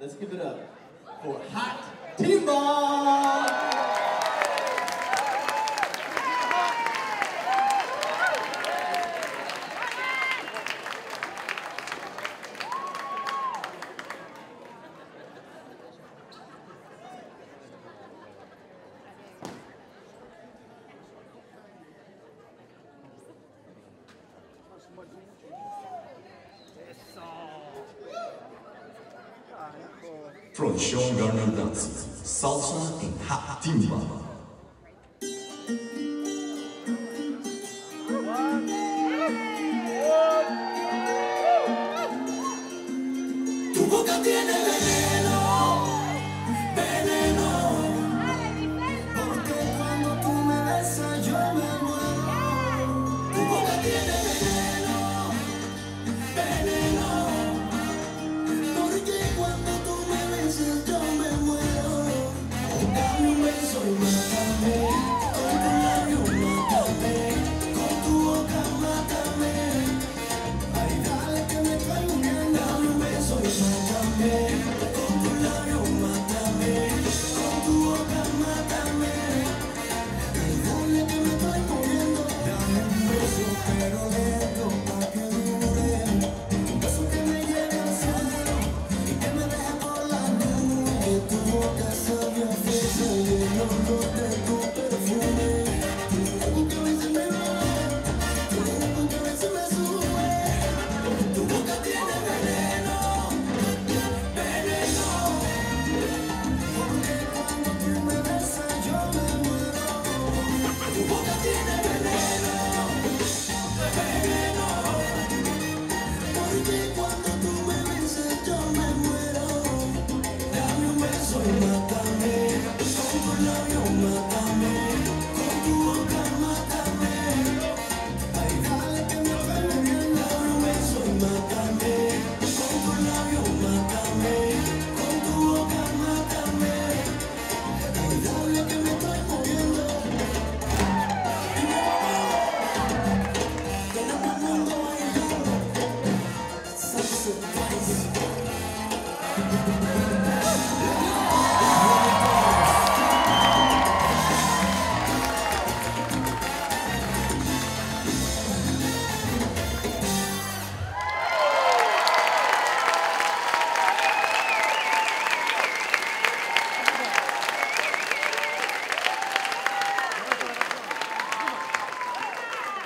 Let's give it up for Hot Timba! from Sean Garner Dance, Salsa and Hot Timba.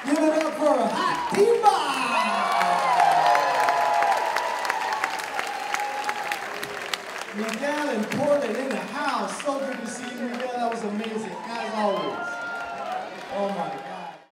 Give it up for Activa! Miguel and Portland,